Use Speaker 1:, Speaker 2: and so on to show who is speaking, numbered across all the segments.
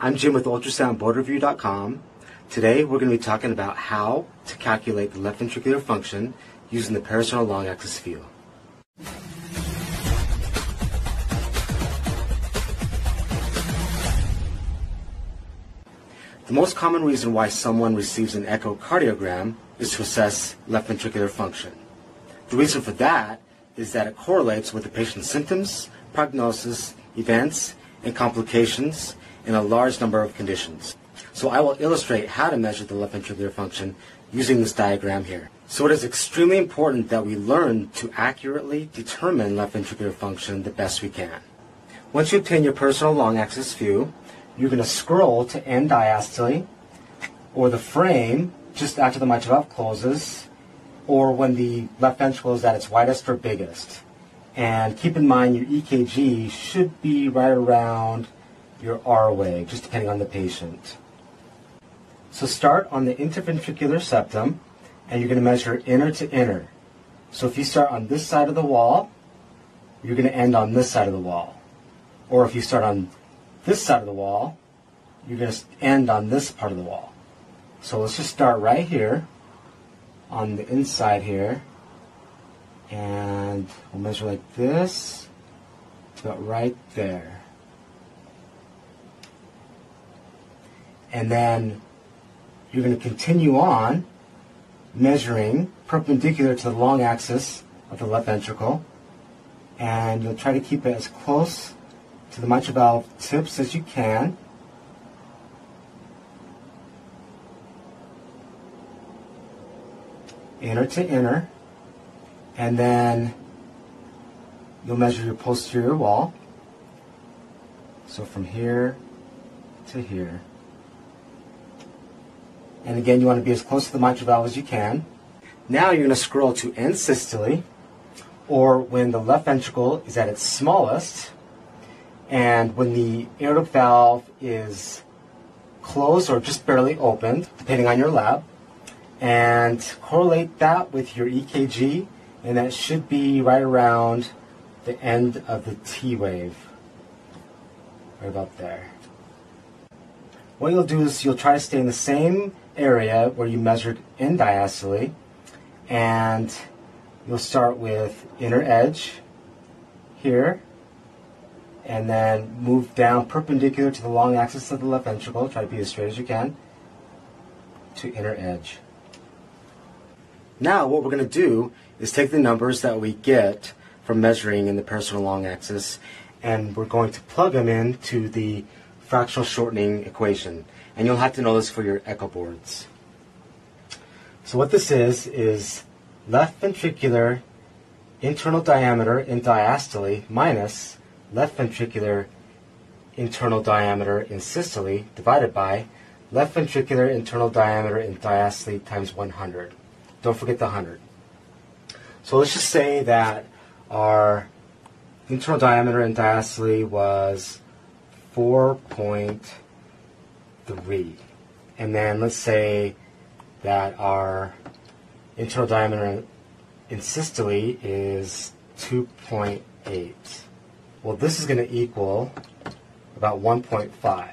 Speaker 1: I'm Jim with ultrasoundboardreview.com. Today we're going to be talking about how to calculate the left ventricular function using the parasternal long axis view. The most common reason why someone receives an echocardiogram is to assess left ventricular function. The reason for that is that it correlates with the patient's symptoms, prognosis, events, and complications in a large number of conditions. So I will illustrate how to measure the left ventricular function using this diagram here. So it is extremely important that we learn to accurately determine left ventricular function the best we can. Once you obtain your parasternal long axis view, you're going to scroll to end diastole or the frame just after the mitral valve closes or when the left ventricle is at its widest or biggest. And keep in mind your EKG should be right around your R wave, just depending on the patient. So start on the interventricular septum and you're going to measure inner to inner. So if you start on this side of the wall, you're going to end on this side of the wall. Or if you start on this side of the wall, you're going to end on this part of the wall. So let's just start right here on the inside here. And we'll measure like this, about right there. And then you're going to continue on measuring perpendicular to the long axis of the left ventricle. And you'll try to keep it as close to the mitral valve tips as you can. Inner to inner. And then you'll measure your posterior wall. So from here to here. And again, you want to be as close to the mitral valve as you can. Now you're going to scroll to end systole, or when the left ventricle is at its smallest, and when the aortic valve is closed or just barely opened, depending on your lab, and correlate that with your EKG, and that should be right around the end of the T wave, right about there. What you'll do is you'll try to stay in the same area where you measured in diastole, and you'll start with inner edge here, and then move down perpendicular to the long axis of the left ventricle. Try to be as straight as you can to inner edge. Now what we're going to do is take the numbers that we get from measuring in the parasternal long axis and we're going to plug them into the fractional shortening equation. And you'll have to know this for your echo boards. So what this is, is left ventricular internal diameter in diastole minus left ventricular internal diameter in systole divided by left ventricular internal diameter in diastole times 100. Don't forget the 100. So let's just say that our internal diameter in diastole was 4.3. And then let's say that our internal diameter in systole is 2.8. Well, this is going to equal about 1.5.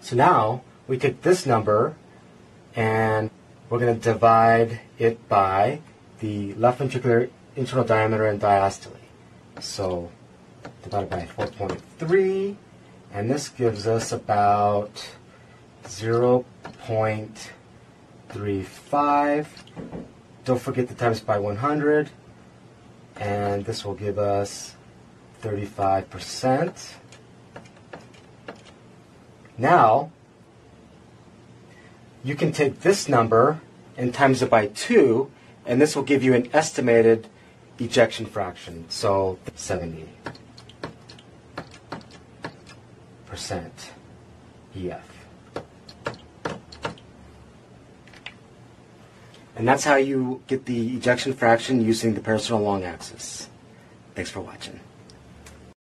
Speaker 1: So now we take this number and we're going to divide it by the left ventricular internal diameter in diastole. So divided by 4.3, and this gives us about 0.35. Don't forget the times by 100, and this will give us 35%. Now, you can take this number and times it by 2, and this will give you an estimated ejection fraction, so 70 percent EF. And that's how you get the ejection fraction using the parasternal long axis. Thanks for watching.